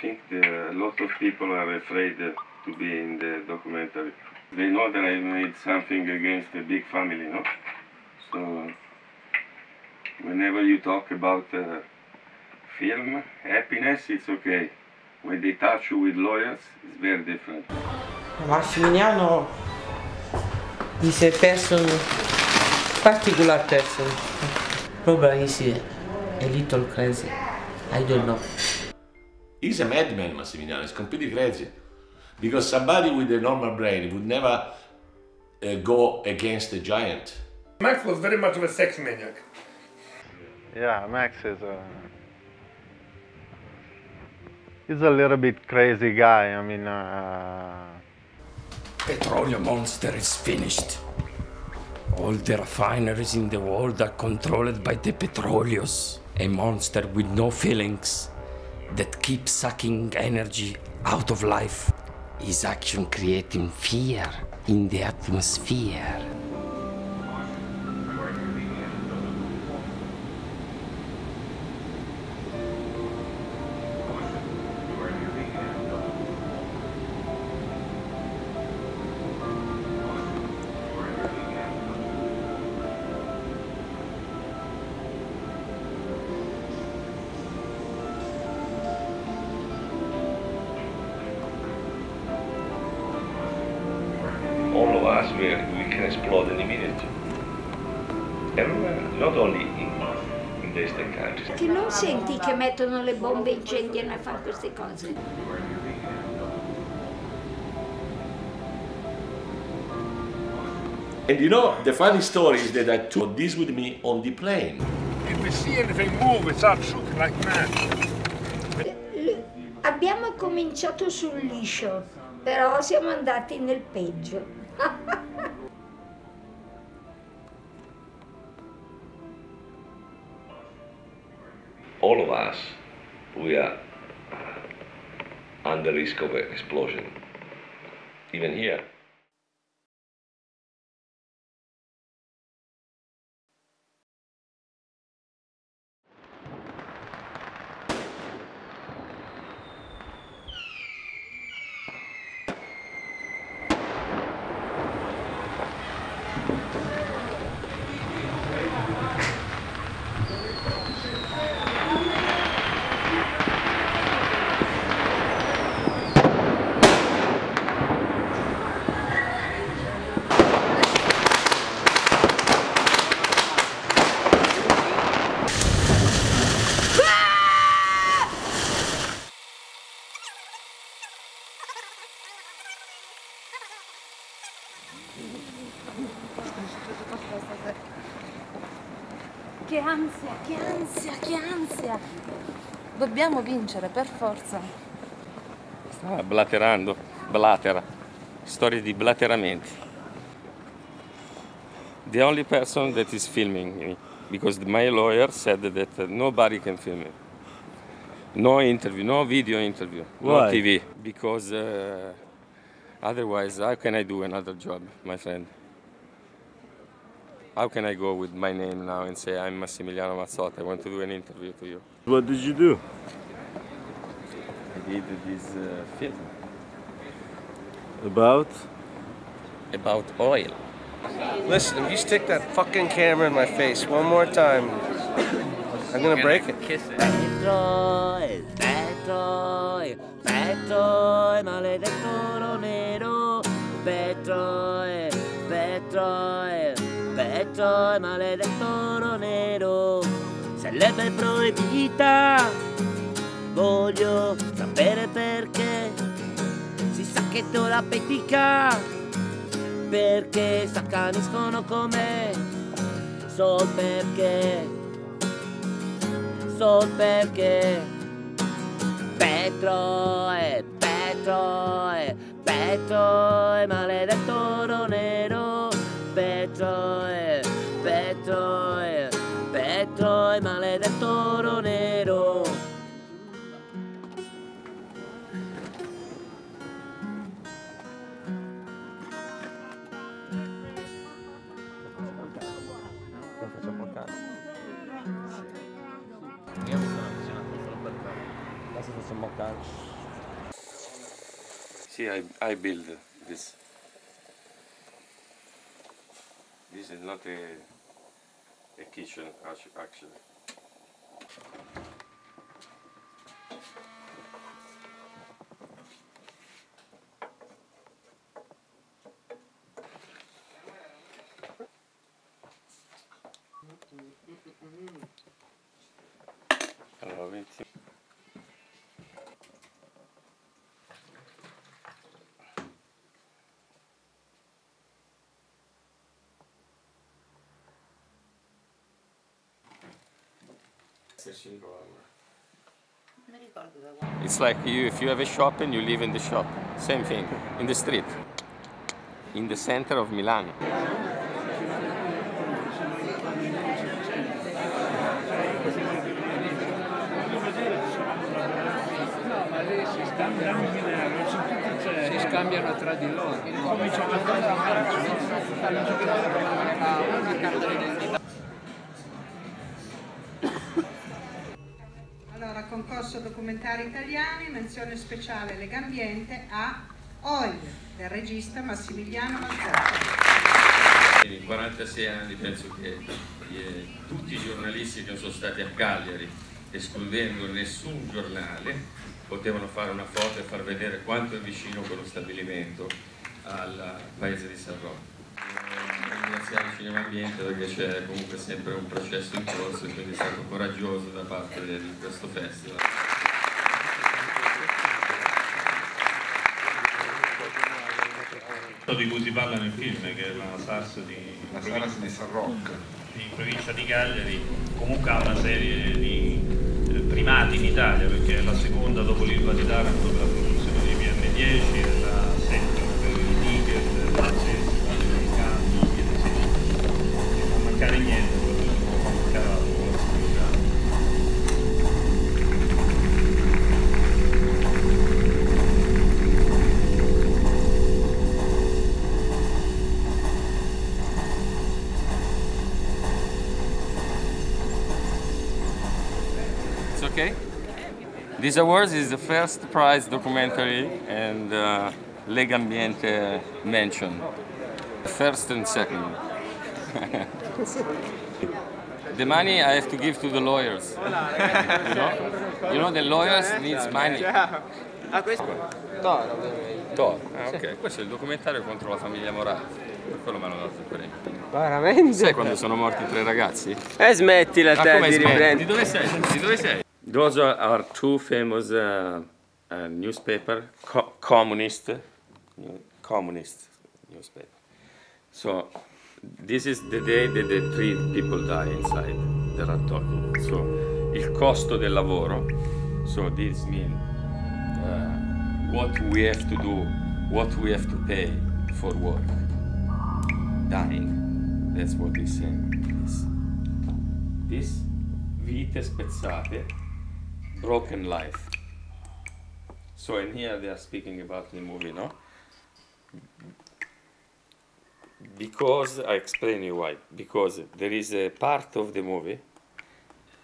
I think a lot of people are afraid uh, to be in the documentary. They know that I made something against the big family, no? So whenever you talk about uh, film, happiness, it's okay. When they touch you with lawyers, it's very different. Massimiliano is a person, particular person. Probably he's a little crazy. I don't know. He's a madman, Massimiliano. He's completely crazy. Because somebody with a normal brain would never uh, go against a giant. Max was very much of a sex maniac. Yeah, Max is a he's a little bit crazy guy. I mean, uh, Petroleum monster is finished. All the refineries in the world are controlled by the Petroleos, a monster with no feelings that keeps sucking energy out of life. is action creating fear in the atmosphere. Mettono le bombe incendiano a fare queste cose? And you know, the funny story is that I took this with me on the plane. If we see anything move, we start shooting like mad. Abbiamo cominciato sul liscio, però siamo andati nel peggio. we are under risk of an explosion. Even here. Dobbiamo vincere, per forza. Sta blaterando, blatera. Storie di blateramenti. The only person that is filming me, because my lawyer said that nobody can film me. No interview, no video interview, no Why? TV, because uh, otherwise, how can I do another job, my friend? How can I go with my name now and say I'm Massimiliano Mazzotta? I want to do an interview to you. What did you do? I did this uh, film About? about oil. Listen, if you stick that fucking camera in my face one more time, I'm gonna break it. Petrol, petrol, petrol, maledetto oro nero. Petrol, petrol, petrol, maledetto oro nero. Sarebbe proibita. Voglio sapere perché. Si sa che tu la petica. Perché s'accaniscono con me. Sol perché sol perché Petrol, petrol, petrol, maledetto oro nero Petrol, petrol, See, I, I build this. This is not a, a kitchen, actu- actually. Allora, 20. It's like you, if you have a shop and you live in the shop. Same thing, in the street, in the center of Milan. ma si scambiano in Milano, sono tutti ciechi. Si scambiano tra di loro. Cominciano a fare la fanno giocare una carta d'identità. Concorso documentari italiani, menzione speciale Legambiente a Oil del regista Massimiliano Mazzotti. In 46 anni penso che eh, tutti i giornalisti che sono stati a Cagliari, escludendo nessun giornale, potevano fare una foto e far vedere quanto è vicino quello stabilimento al paese di San Rocco. Ringraziamo il Cinema Ambiente perché c'è comunque sempre un processo in corso e quindi è stato coraggioso da parte di questo festival. di cui si parla nel film, che è la SARS di, La SARS di San Rocco. di provincia di Cagliari, comunque ha una serie di eh, primati in Italia, perché è la seconda dopo l'Ilva di Taranto per la produzione di PN10, è It's okay? This awards is the first prize documentary and uh, Legambiente mention. First and second. the money I have to give to the lawyers. you know? You know the lawyers needs money. Ah, questo? Toro. Ah, ok. Questo è il documentario contro la famiglia Morale. Per quello mi hanno dato il premio. Veramente? Sai quando sono morti tre ragazzi? E smettila Ah, te come di smetti? riprendere. Di dove sei? Di dove sei? Those are, two famous uh, uh, newspaper, co- communist, communist newspaper. So this is the day that the three people die inside that are talking. So il costo del lavoro. So this means uh, what we have to do, what we have to pay for work. Dying. That's what he's saying. This, this vite spezzate, broken life. So in here they are speaking about the movie, no? Because I explain you why. Because there is a part of the movie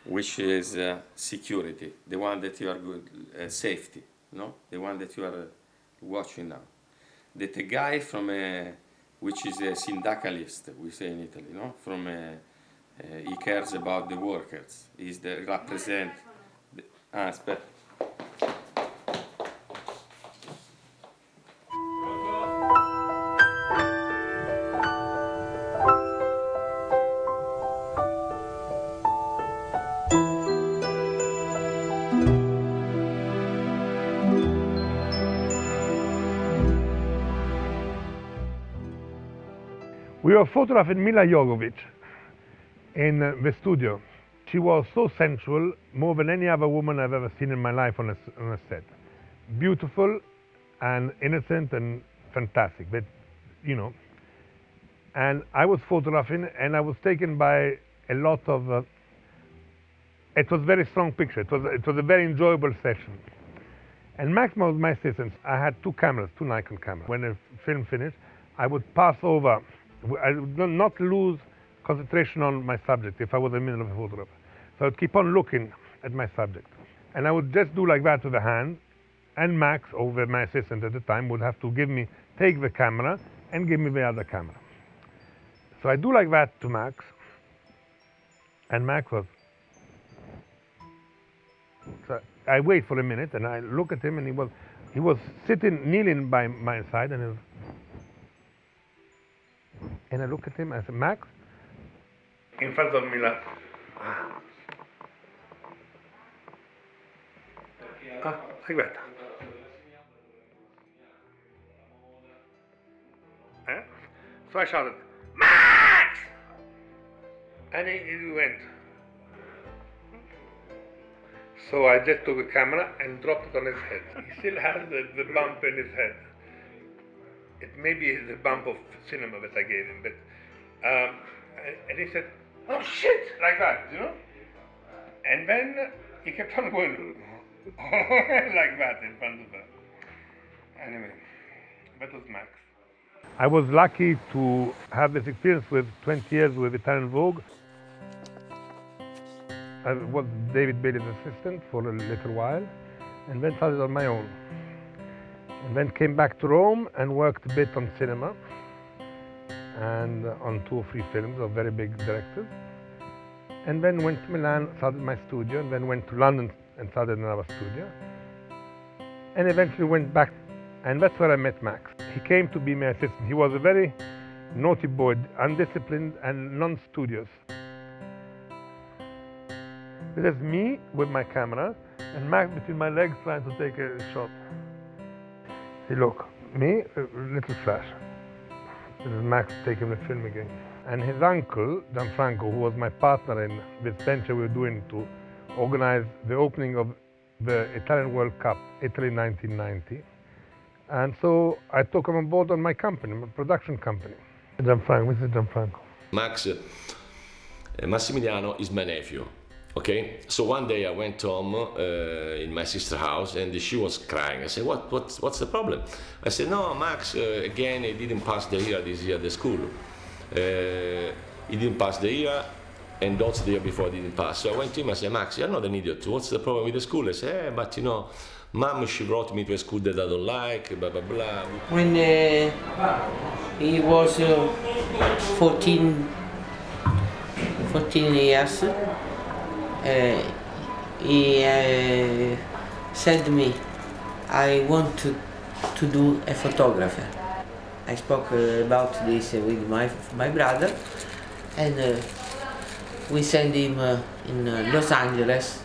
which is uh, security, the one that you are good, uh, safety, no? The one that you are uh, watching now. That a guy from a, which is a syndicalist, we say in Italy, no? From a, uh, he cares about the workers. He's the represent. The, ah, aspetta. Were photographing Milla Jovovich in uh, the studio. She was so sensual, more than any other woman I've ever seen in my life on a, on a set. Beautiful and innocent and fantastic, but you know. And I was photographing, and I was taken by a lot of. Uh, it was very strong picture. It was it was a very enjoyable session. And Max was my assistant. I had two cameras, two Nikon cameras. When the film finished, I would pass over. I would not- lose concentration on my subject if I was in the middle of a photograph. So I would keep on looking at my subject. and I would just do like that with the hand, and Max, over my assistant at the time, would have to give me, take the camera and give me the other camera. So I do like that to Max, and Max was. So I wait for a minute, and I look at him, and he was, he was sitting, kneeling by my side, and he was, and I look at him, I said, Max, in front of me, like, ah, that. Eh? So I shouted, Max! And he, he went. So I just took a camera and dropped it on his head. He still has the, the bump in his head. It may be the bump of cinema that I gave him, but um, and he said, "Oh shit!" like that, you know. And then he kept on going like that in front of her. Anyway, that was Max. I was lucky to have this experience with 20 years with Italian Vogue. I was David Bailey's assistant for a little while and then started on my own. And then came back to Rome and worked a bit on cinema and on two or three films of very big directors. And then went to Milan, started my studio, and then went to London and started another studio. And eventually went back, and that's where I met Max. He came to be my assistant. He was a very naughty boy, undisciplined and non-studious. This is me with my camera and Max between my legs trying to take a shot. See, look, me, a little flash. This is Max taking the film again. And his uncle, Gianfranco, who was my partner in this venture we were doing to organize the opening of the Italian World Cup, Italy 1990. And so I took him on board on my company, my production company. Gianfranco, this is Gianfranco. Max uh, Massimiliano is my nephew. Okay, so one day I went home uh, in my sister's house and she was crying. I said, what, what, what's the problem? I said, no, Max, uh, again, he didn't pass the year this year the school. Uh, he didn't pass the year and also the year before he didn't pass. So I went to him, I said, Max, you're not an idiot. What's the problem with the school? I said, eh, but you know, mom, she brought me to a school that I don't like, blah, blah, blah. When he was uh, 14, 14 years, uh, he uh, said me, I want to, to do a photographer. I spoke uh, about this uh, with my, my brother and uh, we sent him uh, in Los Angeles.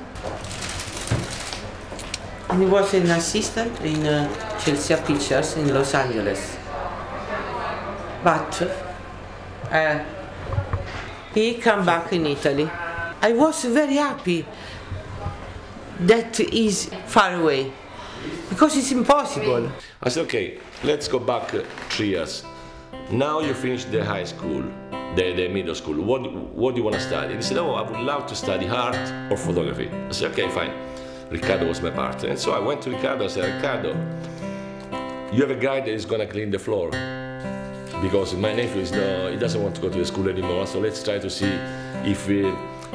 And he was an assistant in Chelsea Pictures in Los Angeles. But he come back in Italy. I was very happy that he's far away because it's impossible. I said, okay, let's go back three years. Now you finished the high school, the, the middle school. What, what do you want to study? He said, oh, I would love to study art or photography. I said, okay, fine. Ricardo was my partner. And so I went to Ricardo, I said, Ricardo, you have a guy that is going to clean the floor because my nephew is no, he doesn't want to go to the school anymore. So let's try to see if we,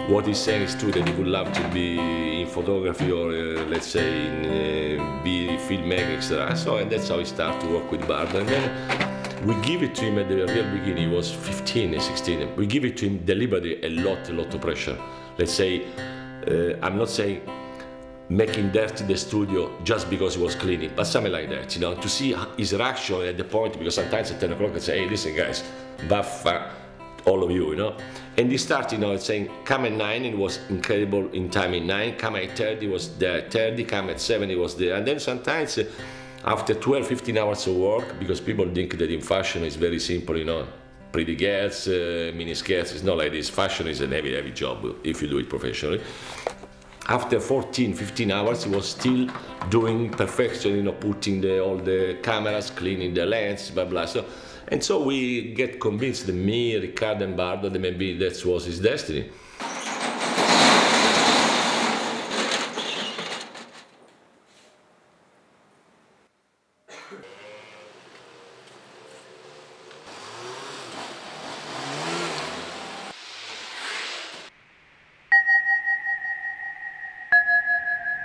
what he's saying is true that he would love to be in photography or uh, let's say in, uh, be filmmaker, etc. So and that's how he started to work with Bardo. And then we give it to him at the real beginning. He was 15, 16. We give it to him deliberately a lot, a lot of pressure. Let's say, uh, I'm not saying making dirty the studio just because he was cleaning, but something like that, you know, to see his reaction at the point, because sometimes at 10 o'clock I say, hey, listen guys, buffa, all of you, you know. And he started, you know, saying, come at 9, it was incredible in time in 9, come at 30, was there 30, come at 7, it was there. And then sometimes, uh, after 12, 15 hours of work, because people think that in fashion is very simple, you know, pretty girls, uh, mini skirts, it's not like this. Fashion is a heavy, heavy job if you do it professionally after 14, 15 hours, he was still doing perfection, you know, putting the, all the cameras, cleaning the lens, blah, blah. So, and so we get convinced that me, Riccardo and Bardo, that maybe that was his destiny.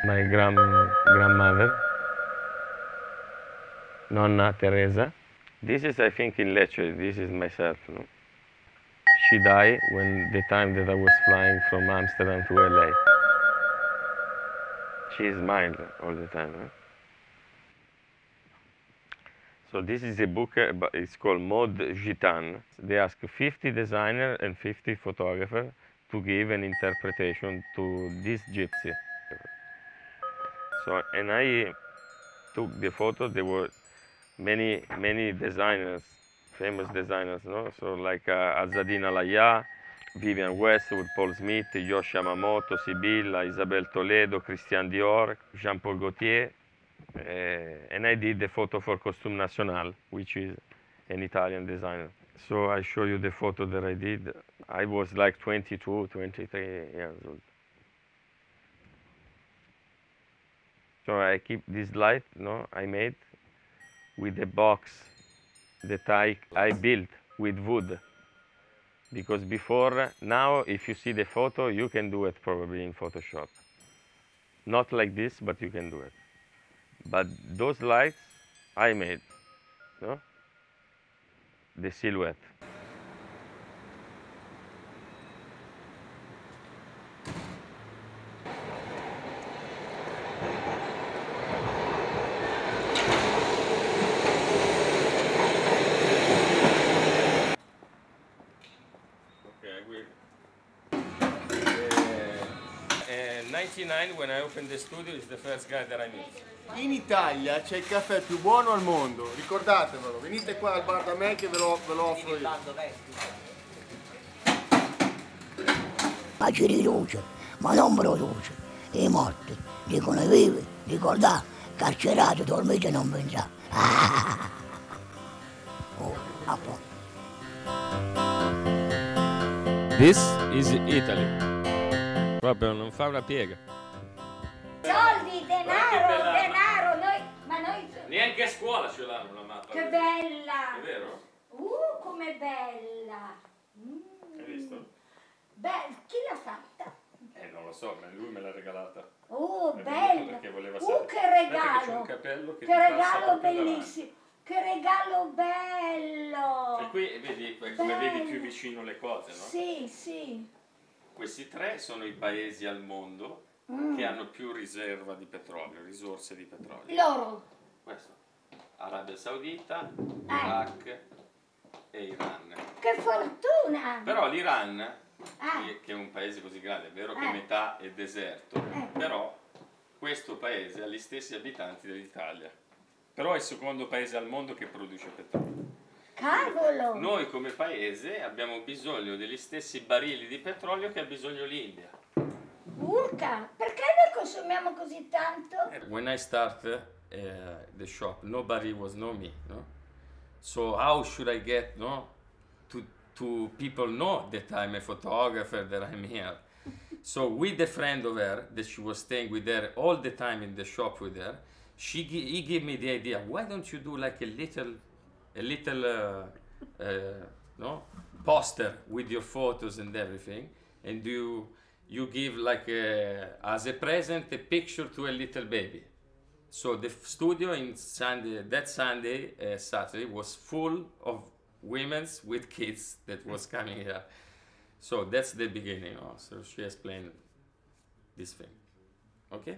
my grand, grandmother, Nonna Teresa. This is, I think, in Lecce. This is myself. No? She died when the time that I was flying from Amsterdam to LA. She is smiled all the time. So this is a book, uh, it's called Mode Gitan. They ask 50 designers and 50 photographers to give an interpretation to this gypsy. So, and I took the photo. they were many, many designers, famous designers, no? So like uh, Azzedine Alaïa, Vivienne Westwood, Paul Smith, Yohji Yamamoto, Sibilla, Isabel Toledo, Christian Dior, Jean-Paul Gaultier, uh, and I did the photo for Costume National, which is an Italian designer. So I show you the photo that I did. I was like 22, 23 years old. So I keep this light, no, I made with a box that I, I built with wood. Because before, now if you see the photo, you can do it probably in Photoshop. Not like this, but you can do it. But those lights I made, no? The silhouette. 99 when I opened the studio is the first guy that I meet. In Italia c'è il caffè più buono al mondo, ricordatevelo, venite qua al bar da me che ve lo, ve lo offro io. ma ci riduce, ma non produce. I morti dicono i vivi, ricordate, carcerati, dormite e non pensate. Oh, a posto. This is Italy. Proprio non fa una piega. Denaro, denaro, noi, ma noi... Neanche a scuola ce l'hanno una mappa. Che bella! È vero? Uh, com'è bella! Mm. Hai visto? Beh, chi l'ha fatta? Eh, non lo so, ma lui me l'ha regalata. Oh, È bella! perché voleva Uh, che regalo! che Che regalo bellissimo! Che regalo bello! E qui vedi, è come vedi più vicino le cose, no? Sì, sì. Questi tre sono i paesi al mondo Mm. che hanno più riserva di petrolio, risorse di petrolio. Loro. Questo. Arabia Saudita, Eh. Iraq e Iran. Che fortuna! Però l'Iran, Ah. che- che è un paese così grande, è vero che Eh. metà è deserto, però questo paese ha gli stessi abitanti dell'Italia. Però è il secondo paese al mondo che produce petrolio. Cavolo! Noi come paese abbiamo bisogno degli stessi barili di petrolio che ha bisogno l'India. Urca! Perché consumiamo così tanto? When I started uh, the shop, nobody was know me, no? So how should I get, no, to to people know that I'm a photographer, that I'm here? So with a friend of her that she was staying with her all the time in the shop with her, she he gave me the idea. Why don't you do like a little, a little, uh, uh, no, poster with your photos and everything, and you you give like a, as a present a picture to a little baby. So the f- studio in Sunday, that Sunday, uh, Saturday, was full of women's with kids that was coming here. So that's the beginning. Oh, so she explained this thing. Okay?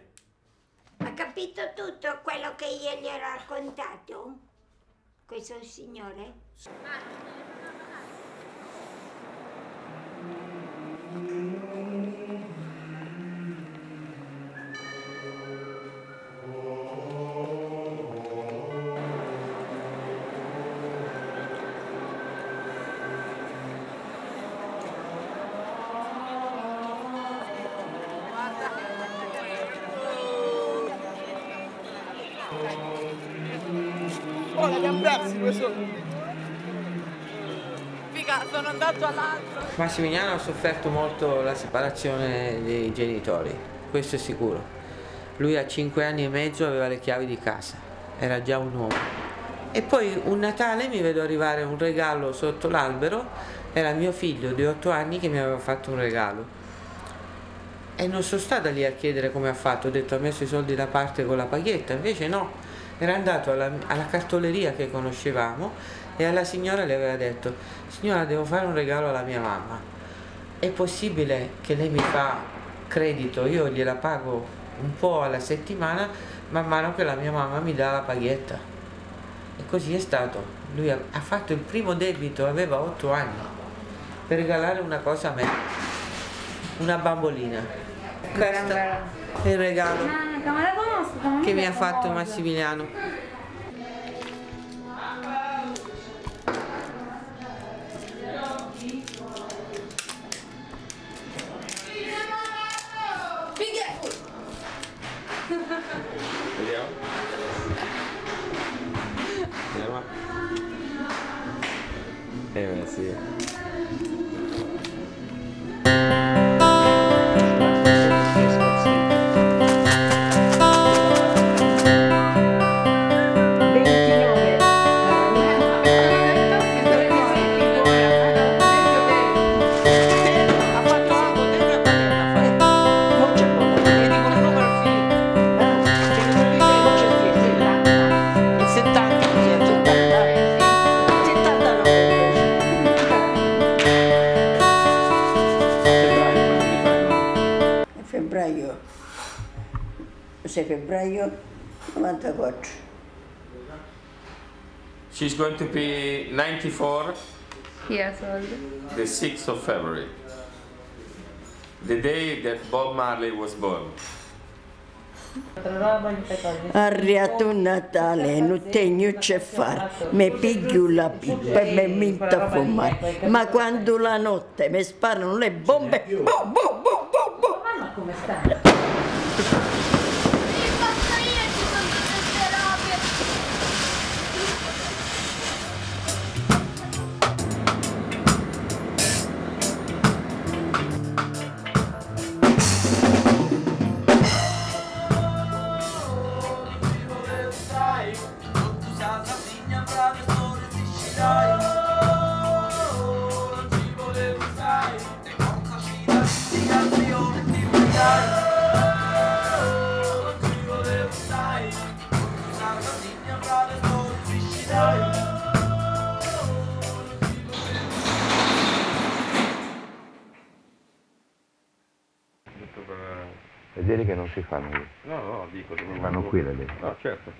Ha capito tutto quello che io gli ho raccontato? Questo signore? Oh, l'abbiamo persi questo. Figa, sono andato all'altro. Massimiliano ha sofferto molto la separazione dei genitori, questo è sicuro. Lui a 5 anni e mezzo aveva le chiavi di casa, era già un uomo. E poi un Natale mi vedo arrivare un regalo sotto l'albero, era mio figlio di 8 anni che mi aveva fatto un regalo. E non sono stata lì a chiedere come ha fatto, ho detto ha messo i soldi da parte con la paghetta, invece no, era andato alla, alla cartoleria che conoscevamo e alla signora le aveva detto, signora devo fare un regalo alla mia mamma, è possibile che lei mi fa credito, io gliela pago un po' alla settimana man mano che la mia mamma mi dà la paghetta. E così è stato. Lui ha, ha fatto il primo debito, aveva otto anni, per regalare una cosa a me, una bambolina. Questo è il regalo che mi ha fatto Massimiliano. 94. She's going to be 94 Years old. the 6th of February, the day that Bob Marley was born. Arrivato un Natale, non tengo c'è fare, mi piglio la pipa e mi metto a fumare, ma quando la notte mi sparano le bombe, boh, boh, boh, boh, boh. Vedere che non si fanno lì. No, no, dico. Si fanno qui le denti. No, certo.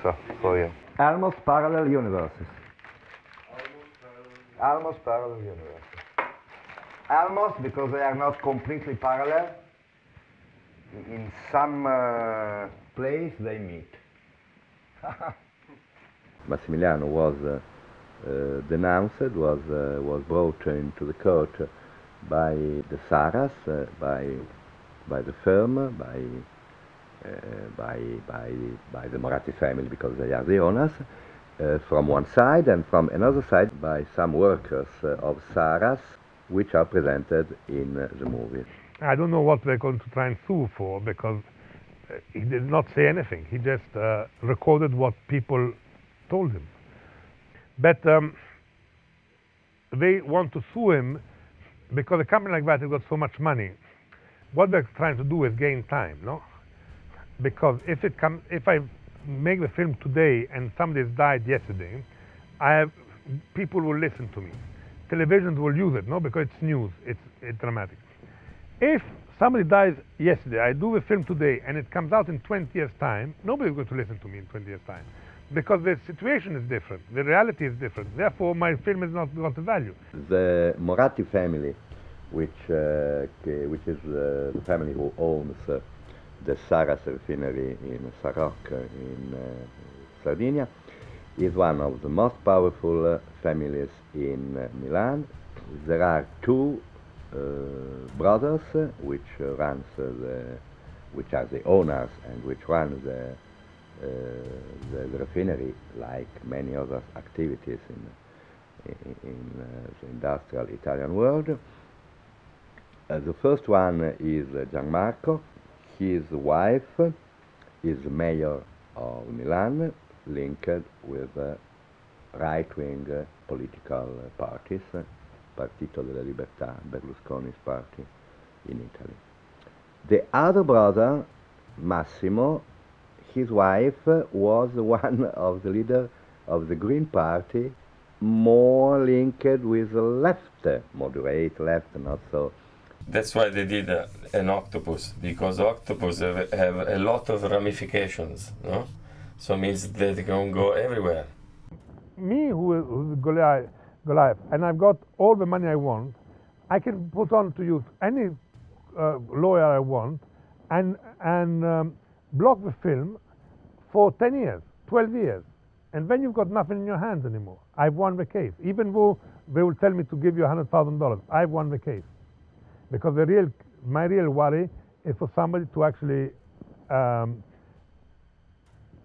So, so io. Almost parallel universes. Almost parallel universes. Almost because they are not completely parallel. In some uh, place they meet. Massimiliano was uh, denounced, was, uh, was brought into the court by the Saras, uh, by, by the firm, by, uh, by, by, by the Moratti family because they are the owners, uh, from one side, and from another side by some workers uh, of Saras, which are presented in uh, the movie. I don't know what they're going to try and sue for because uh, he did not say anything. He just uh, recorded what people told him. But um, they want to sue him because a company like that has got so much money. What they're trying to do is gain time, no? Because if it comes, if I make the film today and somebody's died yesterday, I have people will listen to me. Televisions will use it, no? Because it's news, it's, it's dramatic. If somebody dies yesterday, I do the film today, and it comes out in 20 years' time, nobody's going to listen to me in 20 years' time. Because the situation is different, the reality is different. Therefore, my film is not got value. The Moratti family, which, uh, which is uh, the family who owns uh, the Saras refinery in Sarroch uh, in uh, Sardinia, is one of the most powerful uh, families in Milan. There are two brothers which runs the, which are the owners and which run the, the, the refinery, like many other activities in in, uh, the industrial Italian world. Uh, the first one is uh, Gianmarco. His wife is mayor of Milan, linked with uh, right-wing uh, political uh, parties, uh, Partito della Libertà, Berlusconi's party in Italy. The other brother, Massimo, his wife was one of the leader of the Green Party, more linked with the left, moderate left, not so That's why they did uh, an octopus because octopus have, have a lot of ramifications, no? So means they can go everywhere. me who is who's Goliath, Goliath, and I've got all the money I want, I can put on to use any uh, lawyer I want and, and um, block the film for 10 years, 12 years. And then you've got nothing in your hands anymore. I've won the case. Even though they will tell me to give you $100,000, I've won the case. Because the real, my real worry is for somebody to actually um,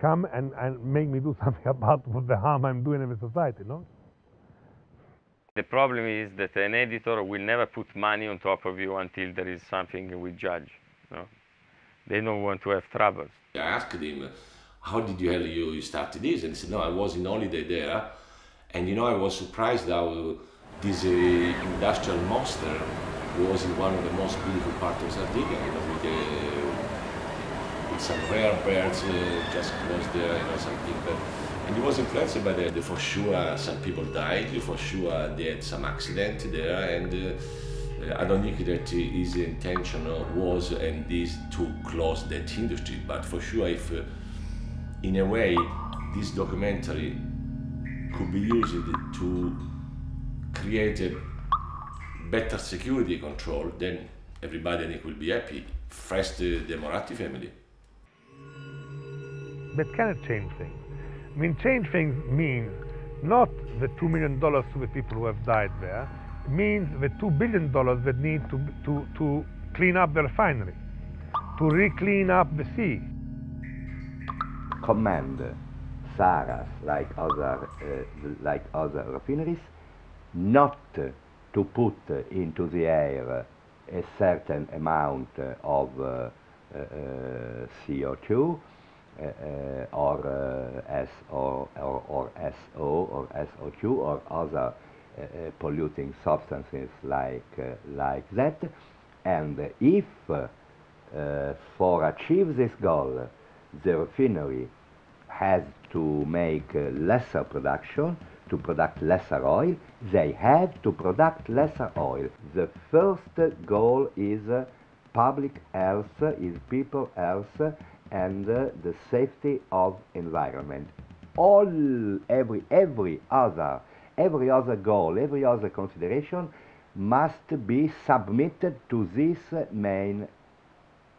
come and, and make me do something about the harm I'm doing in the society, no? The problem is that an editor will never put money on top of you until there is something we judge. No? They don't want to have troubles. I asked him, how did you, you you started this? And he said, no, I was in holiday there. And you know, I was surprised how this uh, industrial monster was in one of the most beautiful parts of Sardinia, you know, with, uh, with some rare birds uh, just close there, you know, something. And he was influenced by the for sure some people died, for sure they had some accident there, and uh, I don't think that his intention was and is to close that industry. But for sure, if uh, in a way this documentary could be used to create a better security control, then everybody I think will be happy. First, uh, the Moratti family. That cannot change things. I mean, change things means not the $2 million to the people who have died there, it means the $2 billion that need to, to, to clean up the refinery, to re-clean up the sea. command Saras, like other, uh, like other refineries, not to put into the air a certain amount of uh, uh, CO2 uh, uh, or, uh, SO, or, or SO or SO2 or other polluting substances like, uh, like that. And if uh, uh, for achieve this goal, the refinery has to make uh, lesser production, to produce lesser oil, they have to produce lesser oil. The first goal is uh, public health, is people health, and uh, the safety of environment. All, every, every other, every other goal, every other consideration must be submitted to this uh, main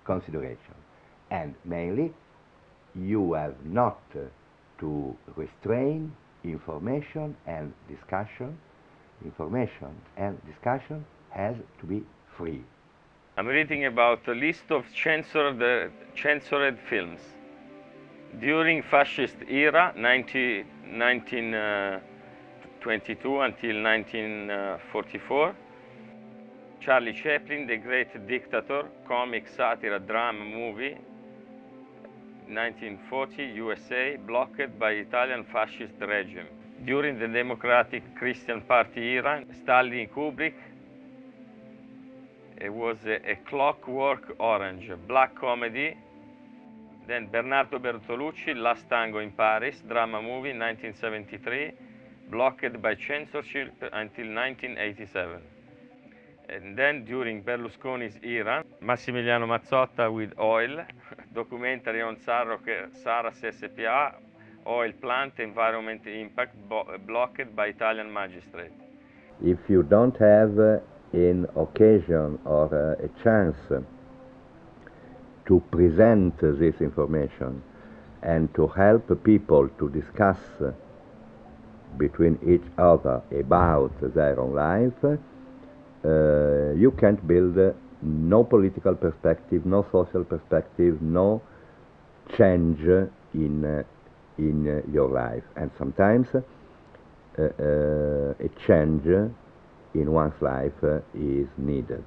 consideration. And mainly, you have not uh, to restrain information and discussion. Information and discussion has to be free. I'm reading about a list of censored, uh, censored films. During fascist era, 19, 1922 until 1944, uh, Charlie Chaplin, The Great Dictator, comic, satire, drama, movie, 1940, USA, blocked by Italian fascist regime. During the Democratic Christian Party era, Stanley Kubrick, it was a, a Clockwork Orange, black comedy. Then Bernardo Bertolucci, Last Tango in Paris, drama movie, 1973, blocked by censorship until 1987. And then during Berlusconi's era, Massimiliano Mazzotta with Oil, documentary on Sarroch, Saras SPA, oil plant environment impact blocked by Italian magistrate. If you don't have uh, an occasion or uh, a chance to present this information and to help people to discuss between each other about their own life, uh, you can't build uh, no political perspective, no social perspective, no change in, uh, in uh, your life. And sometimes uh, uh, a change in one's life is needed.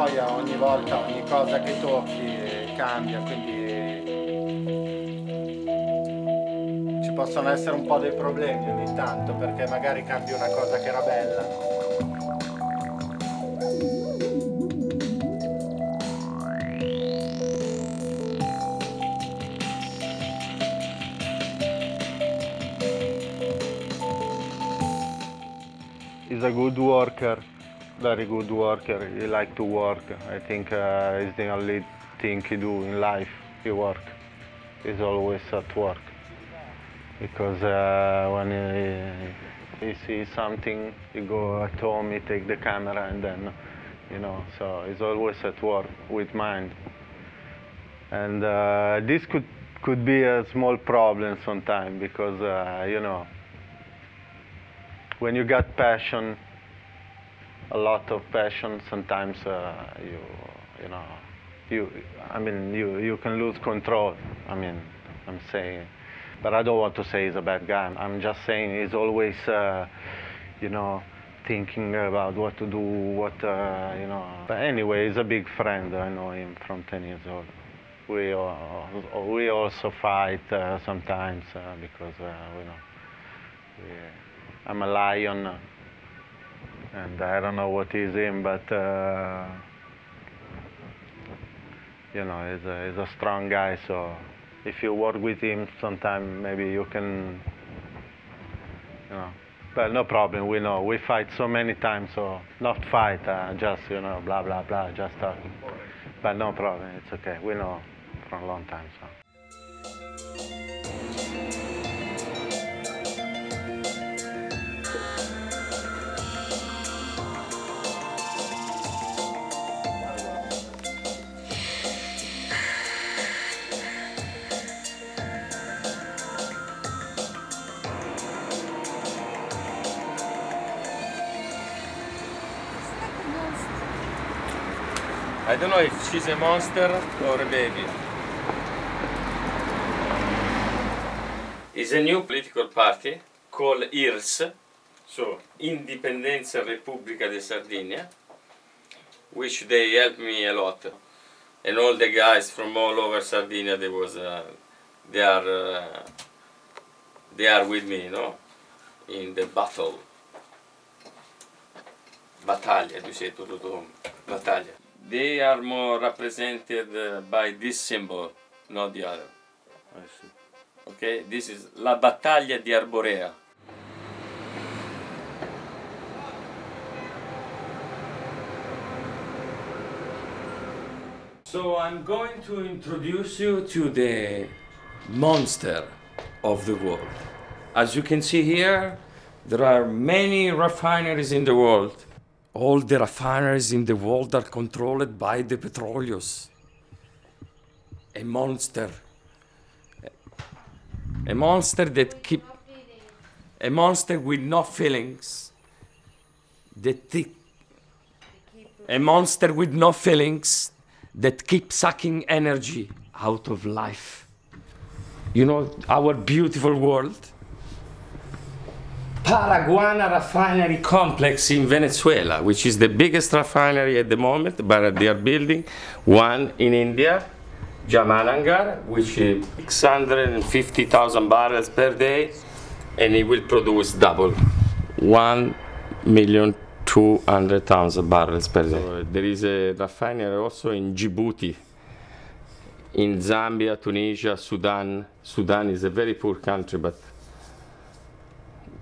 Poi ogni volta, ogni cosa che tocchi cambia, quindi ci possono essere un po' dei problemi ogni tanto perché magari cambi una cosa che era bella. He's a good worker, very good worker. He like to work. I think uh, it's the only thing he do in life. He work. He's always at work because uh, when he, he sees something, he go at home, he take the camera, and then you know. So he's always at work with mind. And uh, this could could be a small problem sometimes because uh, you know when you got passion, a lot of passion, sometimes uh, you, you know, you, I mean, you, you can lose control. I mean, I'm saying, but I don't want to say he's a bad guy. I'm just saying he's always, uh, you know, thinking about what to do, what, uh, you know. But anyway, he's a big friend. I know him from 10 years old. We, we also fight uh, sometimes uh, because, uh, you know, we, I'm a lion, and I don't know what he's in, but uh, you know, he's a, he's a strong guy. So if you work with him, sometime maybe you can, you know. But no problem. We know we fight so many times, so not fight, uh, just you know, blah blah blah, just talking. But no problem. It's okay. We know for a long time. So. I don't know if she's a monster or a baby. It's a new political party called IRS, so Indipendenza Repubblica di Sardinia, which they helped me a lot. And all the guys from all over Sardinia, they was, uh, they are, uh, they are with me, you know, in the battle. Battaglia, tu sei tutto tu, battaglia. They are more represented uh, by this symbol, not the other. I see. Okay, this is La Battaglia di Arborea. So I'm going to introduce you to the monster of the world. As you can see here, there are many refineries in the world. All the refineries in the world are controlled by the petroleus. A monster. A monster that keep a monster with no feelings. That thi- a monster with no feelings that keep sucking energy out of life. You know our beautiful world? Paraguana refinery complex in Venezuela, which is the biggest refinery at the moment, but they are building one in India, Jamnagar, which is 650,000 barrels per day, and it will produce double, 1,200,000 barrels per day. So there is a refinery also in Djibouti, in Zambia, Tunisia, Sudan. Sudan is a very poor country, but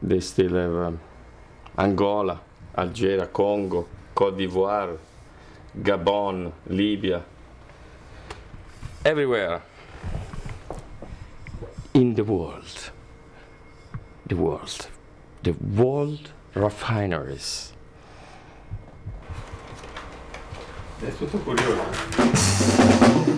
they still have um, Angola, Algeria, Congo, Cote d'Ivoire, Gabon, Libya, everywhere in the world. The world. The world refineries. È tutto curioso.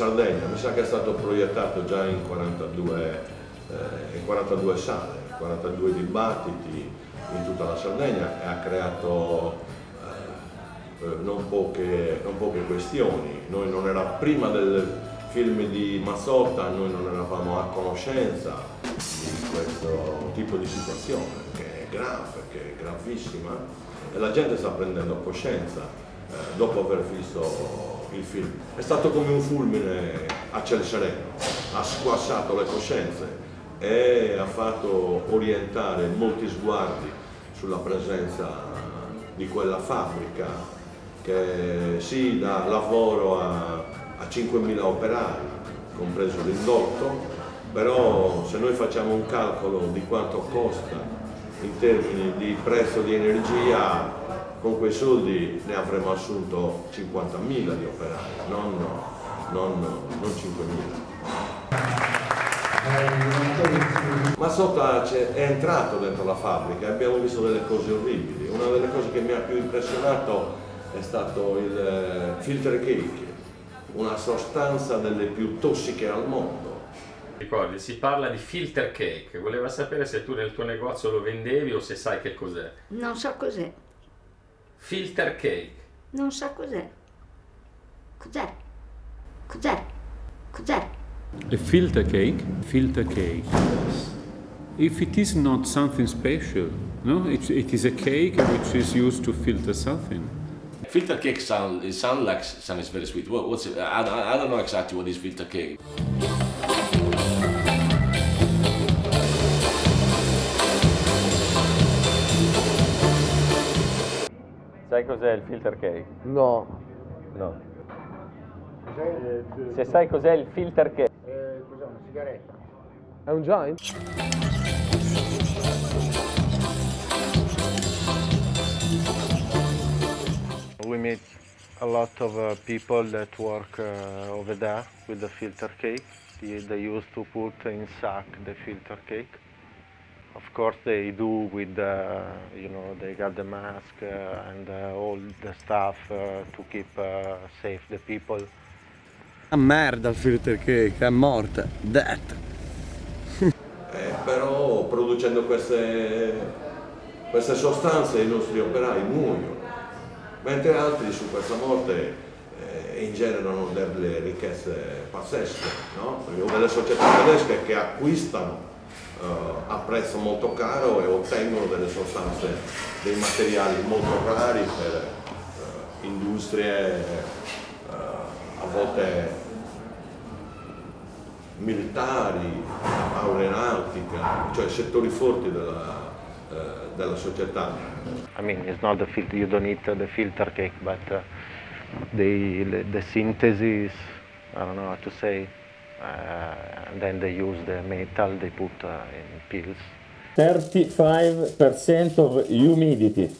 Sardegna, mi sa che è stato proiettato già in 42, eh, in 42 sale, 42 dibattiti in tutta la Sardegna e ha creato eh, eh, non, poche, non poche questioni. Noi non era prima del film di Mazzotta, noi non eravamo a conoscenza di questo tipo di situazione che è grave, che è gravissima e la gente sta prendendo coscienza eh, dopo aver visto il film. È stato come un fulmine a ciel sereno, ha squassato le coscienze e ha fatto orientare molti sguardi sulla presenza di quella fabbrica che sì dà lavoro a, a 5.000 operai, compreso l'indotto, però se noi facciamo un calcolo di quanto costa in termini di prezzo di energia, con quei soldi ne avremmo assunto 50.000 di operai, non, non, non 5.000. Ma Sota è entrato dentro la fabbrica e abbiamo visto delle cose orribili. Una delle cose che mi ha più impressionato è stato il eh, filter cake, una sostanza delle più tossiche al mondo. Ricordi, si parla di filter cake. Voleva sapere se tu nel tuo negozio lo vendevi o se sai che cos'è. Non so cos'è. Filter cake. Non so cos'è. Cos'è? Cos'è? Cos'è? A filter cake, filter cake. If it is not something special, no, it, it is a cake which is used to filter something. Filter cake sound it sound like sounds very sweet. What, what's it? I, I, I don't know exactly what is filter cake. Sai cos'è il filter cake? No. No. Se sai cos'è il filter cake. Eh, cos'è una sigaretta? È un joint? We meet a lot of uh, people that work uh, over there with the filter cake. They, they used to put in sack the filter cake. Of course, they do with the, you know, they got the mask uh, and uh, all the stuff uh, to keep uh, safe the people. A merda il filter cake, è morta. Dead. Eh, però producendo queste, queste sostanze i nostri operai muoiono, mentre altri su questa morte eh, ingenerano delle ricchezze pazzesche, no? Delle società tedesche che acquistano a prezzo molto caro e ottengono delle sostanze, dei materiali molto rari per eh, industrie eh, a volte militari, aeronautica, cioè settori forti della, eh, della società. I mean, it's not the filter, you don't eat uh, the filter cake, but uh, the, the synthesis, I don't know how to say, uh, and then they use the metal they put uh, in pills. 35% of humidity.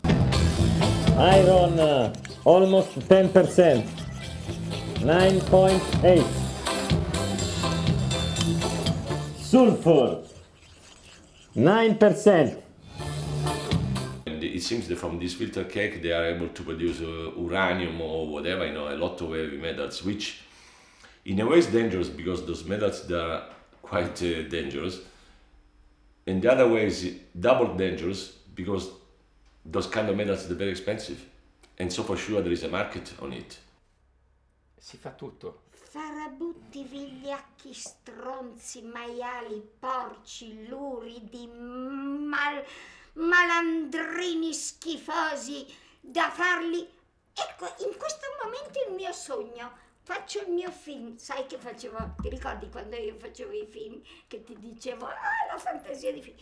Iron uh, almost 10%. 9.8. Sulfur 9%. And it seems that from this filter cake they are able to produce uh, uranium or whatever, you know, a lot of heavy metals, which in a way is dangerous because those metals they are quite uh, dangerous. And the other way is double dangerous because those kind of metals are very expensive. And so for sure there is a market on it. Si fa tutto. Farabutti, vigliacchi, stronzi, maiali, porci, luridi, mal, malandrini schifosi, da farli... Ecco, in questo momento il mio sogno, faccio il mio film, sai che facevo, ti ricordi quando io facevo i film, che ti dicevo, ah, la fantasia di film,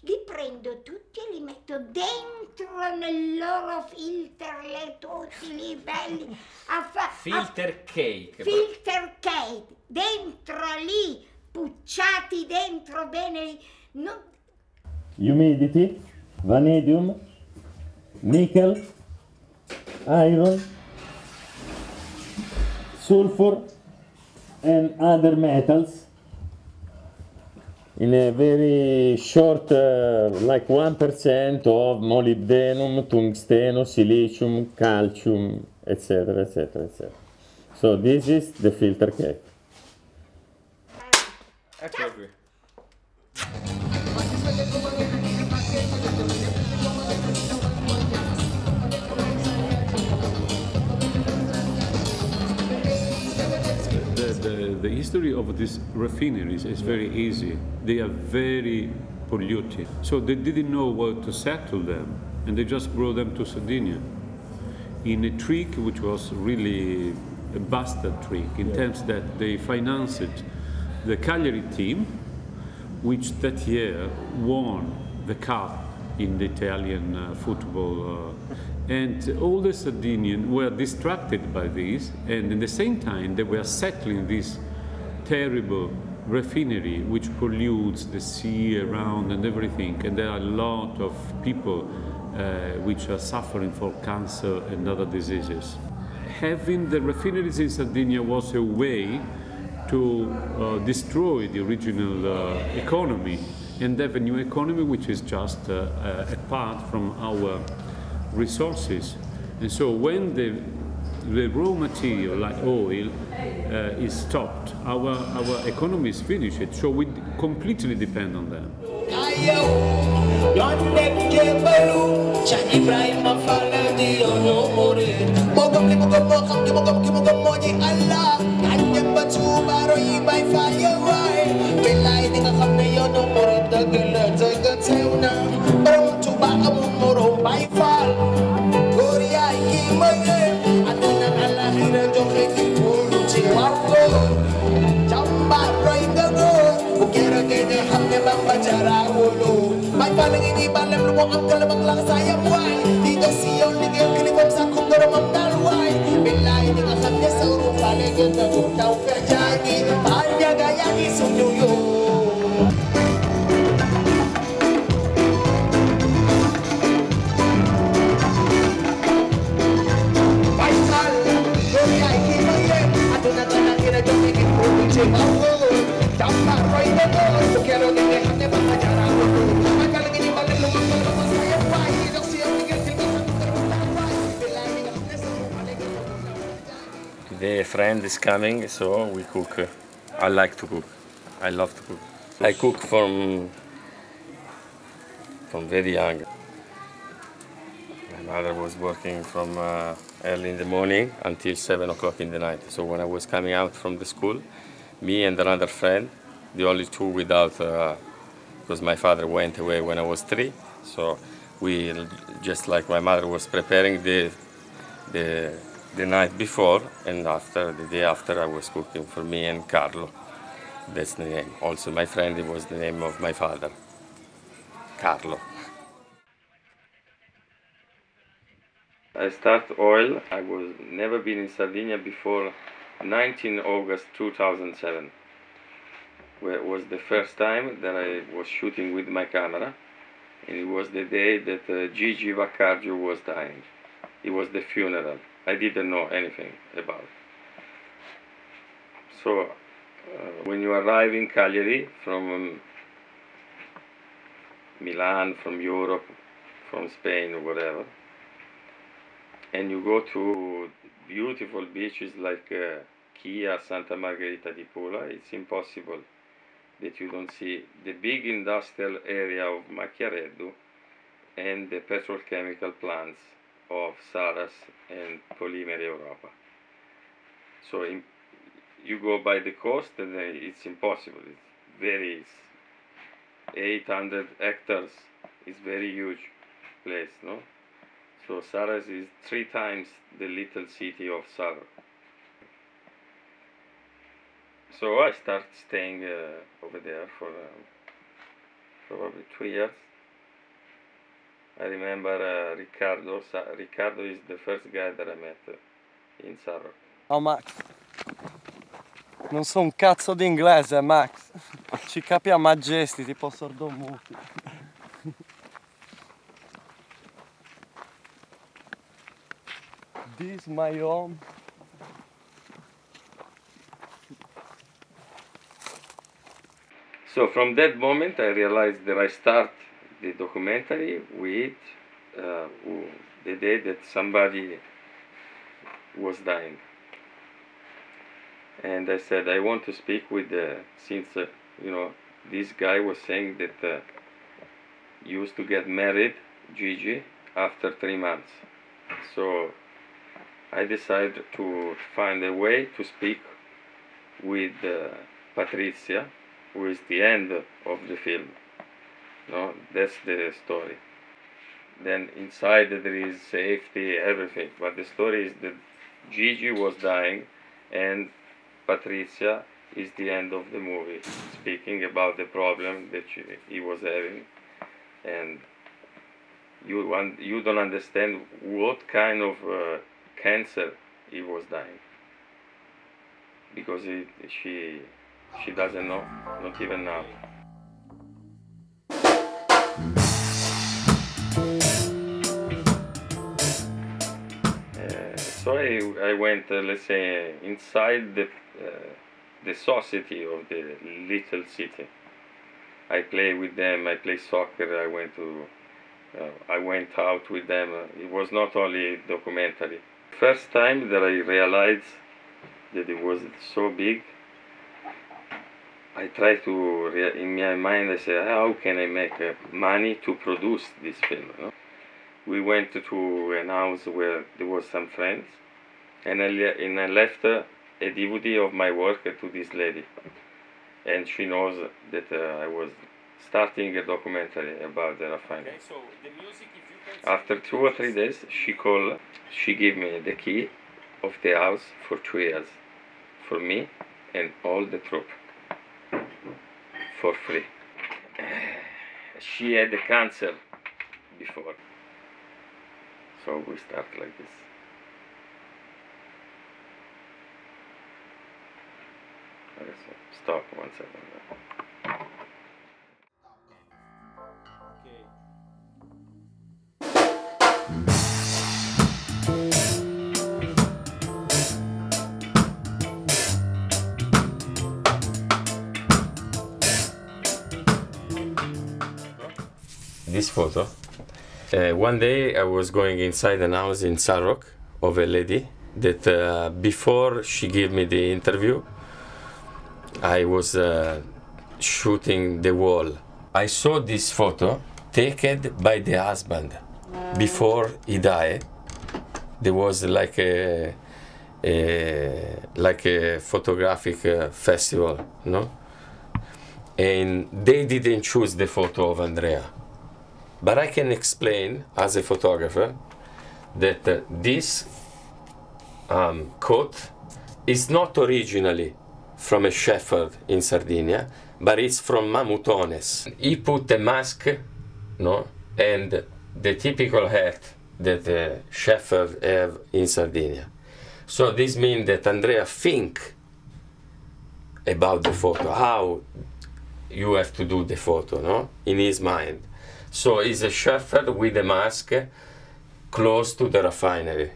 li prendo tutti e li metto dentro nel loro filter, le tutti lì belli, a fa- a Filter cake. filter cake dentro lì pucciati dentro bene non- Humidity, vanadium, nickel, iron, sulfur, and other metals in a very short, uh, like 1% of molybdenum, tungsteno, silicium, calcium, etc., etc., etc. So this is the filter cake. Eccolo qui. The, history of these refineries is very easy. They are very polluted. So they didn't know where to settle them, and they just brought them to Sardinia in a trick which was really a bastard trick in terms that they financed the Cagliari team, which that year won the cup in the Italian uh, football. Uh, and all the Sardinians were distracted by this, and at the same time, they were settling this terrible refinery which pollutes the sea around and everything. And there are a lot of people uh, which are suffering for cancer and other diseases. Having the refineries in Sardinia was a way to uh, destroy the original uh, economy and have a new economy which is just uh, uh, apart from our resources. And so when the, the raw material like oil uh, is stopped, our, our economy is finished. So we completely depend on them. Yon bang pacara ulo May palang iniban lem luwang ang kalabang lang sayang why Dito siyon ligil kinikom sa kong garamang dalway Bilay ni kakam niya sa urong paligid na gutaw kerjagi The friend is coming, so we cook. I like to cook. I love to cook. I cook from from very young. My mother was working from uh, early in the morning until seven o'clock in the night. So when I was coming out from the school, me and another friend, the only two without, uh, because my father went away when I was three. So we just like my mother was preparing the the the night before and after the day after I was cooking for me and Carlo. That's the name. Also my friend was the name of my father. Carlo. I start oil. I was never been in Sardinia before 19 August 2007. Where it was the first time that I was shooting with my camera, and it was the day that uh, Gigi Vaccaggio was dying. It was the funeral. I didn't know anything about. So, uh, when you arrive in Cagliari from um, Milan, from Europe, from Spain, or whatever, and you go to beautiful beaches like uh, Chia, Santa Margherita di Pula, it's impossible that you don't see the big industrial area of Macchiareddu and the petrochemical plants of Saras and Polimeri Europa. So in, you go by the coast and it's impossible. It's very it's 800 hectares. is very huge place, no? So Saras is three times the little city of Sar. So I start staying uh, over there for um, probably two years. I remember uh, Riccardo. Riccardo is the first guy that I met in Sarro. Oh Max. Non so un cazzo di inglese, Max. Ci capiamo a gesti, tipo sordomuti. This my home. So from that moment, I realized that I start the documentary with uh, the day that somebody was dying. and I said I want to speak with the since uh, you know this guy was saying that uh, used to get married Gigi after three months. So I decided to find a way to speak with uh, Patrizia, who is the end of the film. No, that's the story. Then inside there is safety, everything. But the story is that Gigi was dying, and Patricia is the end of the movie, speaking about the problem that she, he was having, and you you don't understand what kind of uh, cancer he was dying because it, she she doesn't know, not even now. I, went, uh, let's say, inside the uh, the society of the little city. I play with them. I play soccer. I went to, uh, I went out with them. It was not only documentary. First time that I realized that it was so big. I try to, in my mind, I say, how can I make uh, money to produce this film? We went to an house where there was some friends, and I, le- and I left uh, a DVD of my work to this lady, and she knows that uh, I was starting a documentary about the refinery. After two or three days, she called. She gave me the key of the house for two years, for me and all the troop, for free. She had the cancer before, so we start like this. Okay, so Stop one second. this photo. Uh, one day I was going inside an house in Sarroch of a lady that uh, before she gave me the interview, I was uh, shooting the wall. I saw this photo taken by the husband before he died. There was like a, a like a photographic uh, festival, no? And they didn't choose the photo of Andrea. But I can explain as a photographer that uh, this um, coat is not originally from a shepherd in Sardinia, but it's from Mamuthones. He put a mask, no, and the typical hat that the shepherd have in Sardinia. So this means that Andrea think about the photo, how you have to do the photo, no, in his mind. So he's a shepherd with a mask close to the refinery.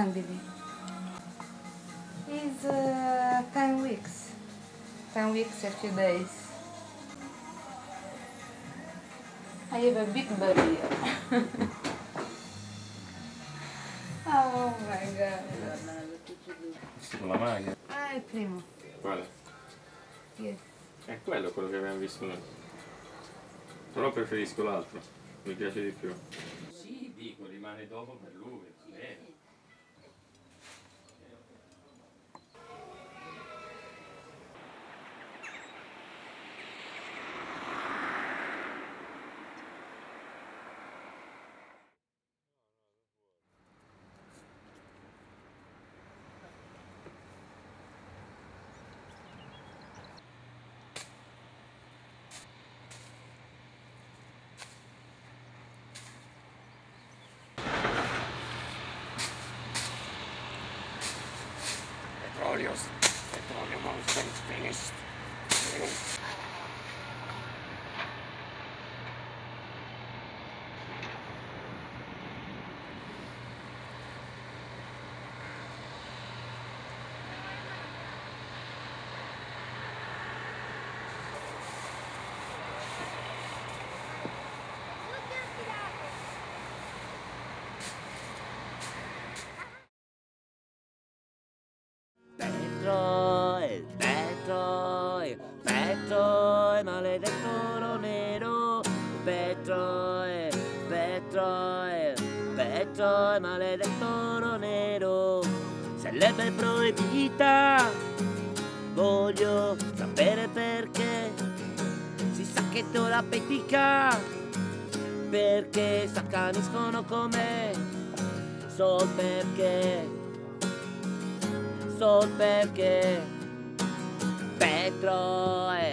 I can't believe. It's uh, 10 weeks. 10 weeks, a few days. I have a big here. oh my god. La maglia. Ah, è il primo. Quale? Yes. È quello quello che abbiamo visto noi. Però preferisco l'altro, mi piace di più. Sì, dico, rimane dopo per lui. bene. Petroleus. Finished. Si sa che tu la petica. Perché s'accaniscono con me. Sol perché sol perché petrol, petrol,